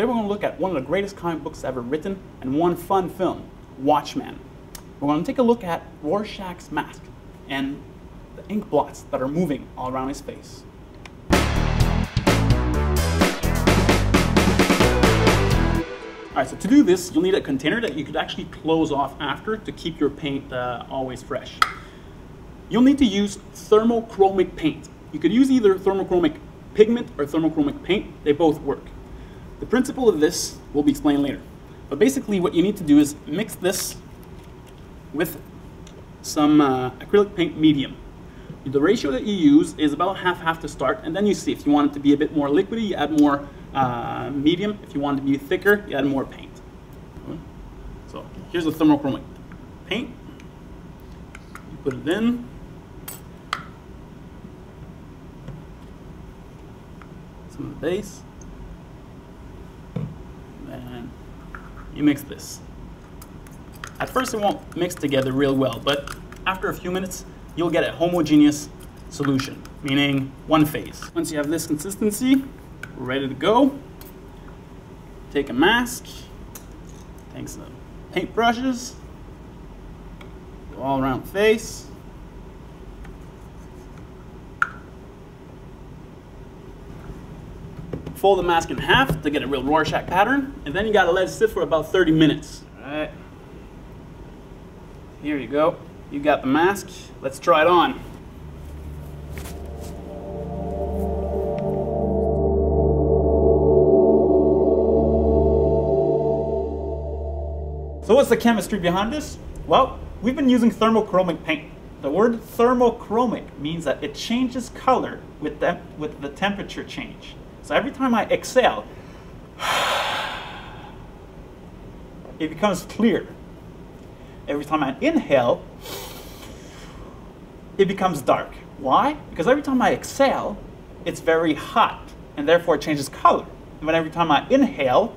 Today we're going to look at one of the greatest comic books ever written and one fun film, Watchmen. We're going to take a look at Rorschach's mask and the ink blots that are moving all around his face. Alright, so to do this, you'll need a container that you could actually close off after to keep your paint uh, always fresh. You'll need to use thermochromic paint. You could use either thermochromic pigment or thermochromic paint. They both work. The principle of this will be explained later. But basically what you need to do is mix this with some uh, acrylic paint medium. The ratio that you use is about half-half to start, and then you see if you want it to be a bit more liquidy, you add more uh, medium. If you want it to be thicker, you add more paint. So here's the thermochromic paint. You put it in. Some of the base. And you mix this. At first it won't mix together real well, but after a few minutes, you'll get a homogeneous solution, meaning one phase. Once you have this consistency, we're ready to go. Take a mask, take some paint brushes, go all around face. Fold the mask in half to get a real Rorschach pattern, and then you gotta let it sit for about 30 minutes. All right. Here you go. You got the mask. Let's try it on. So what's the chemistry behind this? Well, we've been using thermochromic paint. The word thermochromic means that it changes color with the, with the temperature change. So every time I exhale, it becomes clear. Every time I inhale, it becomes dark. Why? Because every time I exhale, it's very hot, and therefore it changes color. And when every time I inhale,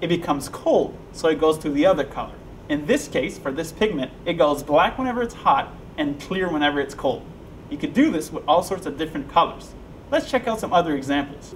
it becomes cold, so it goes to the other color. In this case, for this pigment, it goes black whenever it's hot and clear whenever it's cold. You could do this with all sorts of different colors. Let's check out some other examples.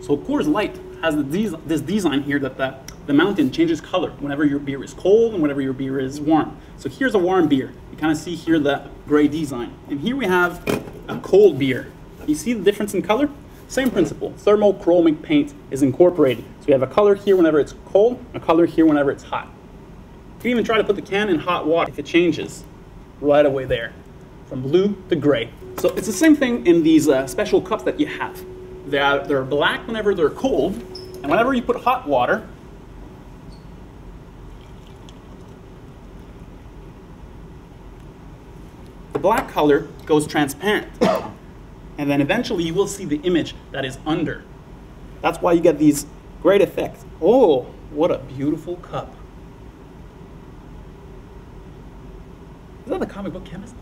So Coors Light has this design here that the, the mountain changes color whenever your beer is cold and whenever your beer is warm. So here's a warm beer. You kind of see here the gray design. And here we have a cold beer. You see the difference in color? Same principle, thermochromic paint is incorporated. So we have a color here whenever it's cold, a color here whenever it's hot. You can even try to put the can in hot water if it changes right away there, from blue to gray. So it's the same thing in these uh, special cups that you have. They're, they're black whenever they're cold, and whenever you put hot water, the black color goes transparent. and then eventually you will see the image that is under. That's why you get these great effects. Oh, what a beautiful cup. Is that the comic book chemist?